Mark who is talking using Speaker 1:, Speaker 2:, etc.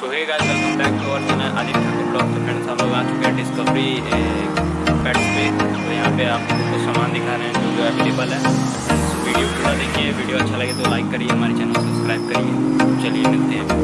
Speaker 1: So hey guys welcome back to our channel Aditya Thakur blog तो friends हम लोग आ चुके हैं डिस्कवरी पेट्स पे। तो यहाँ पे आपको कुछ सामान दिखा रहे हैं, जो जो अवेलेबल है। फ्रेंड्स वीडियो पूरा देखिए वीडियो अच्छा लगे तो लाइक करिए, हमारे चैनल सब्सक्राइब करिए। चलिए मिलते हैं।